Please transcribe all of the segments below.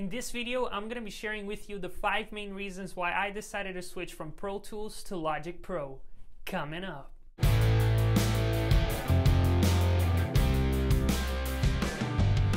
In this video, I'm going to be sharing with you the 5 main reasons why I decided to switch from Pro Tools to Logic Pro. Coming up.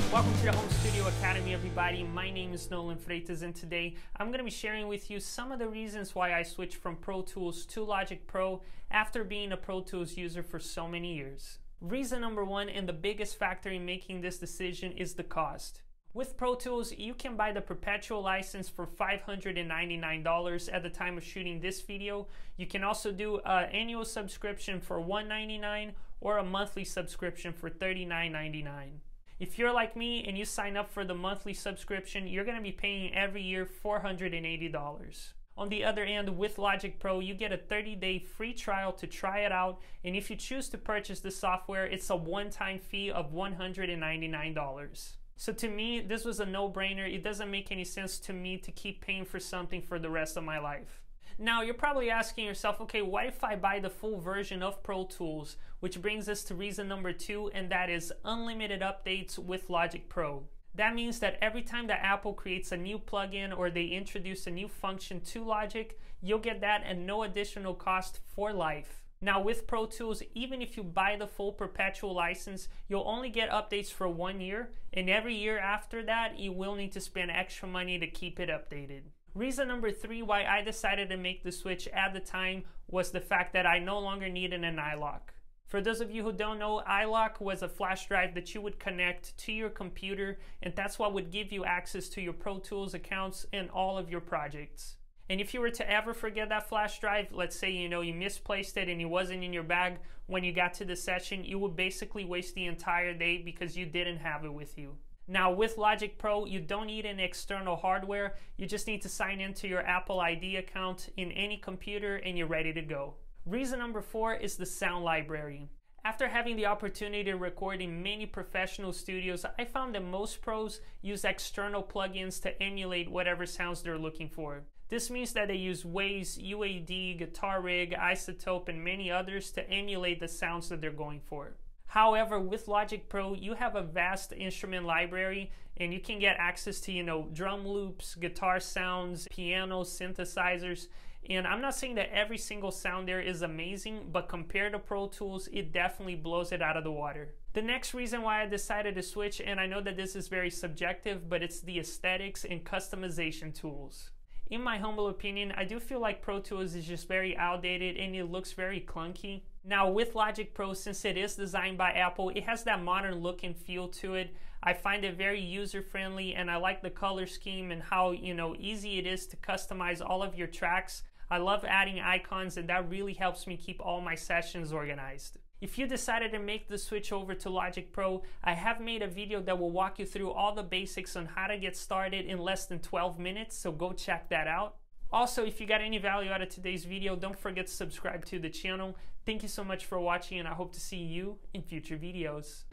Welcome to the Home Studio Academy, everybody. My name is Nolan Freitas, and today I'm going to be sharing with you some of the reasons why I switched from Pro Tools to Logic Pro after being a Pro Tools user for so many years. Reason number one, and the biggest factor in making this decision, is the cost. With Pro Tools, you can buy the perpetual license for $599 at the time of shooting this video. You can also do an annual subscription for 199 or a monthly subscription for $39.99. If you're like me and you sign up for the monthly subscription, you're going to be paying every year $480. On the other end, with Logic Pro, you get a 30 day free trial to try it out. And if you choose to purchase the software, it's a one time fee of $199. So to me, this was a no brainer. It doesn't make any sense to me to keep paying for something for the rest of my life. Now, you're probably asking yourself, okay, what if I buy the full version of Pro Tools? Which brings us to reason number two, and that is unlimited updates with Logic Pro. That means that every time that Apple creates a new plugin or they introduce a new function to Logic, you'll get that at no additional cost for life. Now with Pro Tools, even if you buy the full perpetual license, you'll only get updates for one year, and every year after that, you will need to spend extra money to keep it updated. Reason number three why I decided to make the switch at the time was the fact that I no longer needed an iLok. For those of you who don't know, iLok was a flash drive that you would connect to your computer, and that's what would give you access to your Pro Tools accounts and all of your projects. And if you were to ever forget that flash drive, let's say you know you misplaced it and it wasn't in your bag when you got to the session, you would basically waste the entire day because you didn't have it with you. Now with Logic Pro, you don't need an external hardware. You just need to sign into your Apple ID account in any computer and you're ready to go. Reason number four is the sound library. After having the opportunity to record in many professional studios, I found that most pros use external plugins to emulate whatever sounds they're looking for. This means that they use Waves, UAD, Guitar Rig, iZotope, and many others to emulate the sounds that they're going for. However, with Logic Pro, you have a vast instrument library and you can get access to, you know, drum loops, guitar sounds, pianos, synthesizers. And I'm not saying that every single sound there is amazing, but compared to Pro Tools, it definitely blows it out of the water. The next reason why I decided to switch, and I know that this is very subjective, but it's the aesthetics and customization tools in my humble opinion, I do feel like Pro Tools is just very outdated and it looks very clunky. Now with Logic Pro, since it is designed by Apple, it has that modern look and feel to it. I find it very user friendly and I like the color scheme and how, you know, easy it is to customize all of your tracks. I love adding icons and that really helps me keep all my sessions organized. If you decided to make the switch over to Logic Pro, I have made a video that will walk you through all the basics on how to get started in less than 12 minutes, so go check that out. Also, if you got any value out of today's video, don't forget to subscribe to the channel. Thank you so much for watching and I hope to see you in future videos.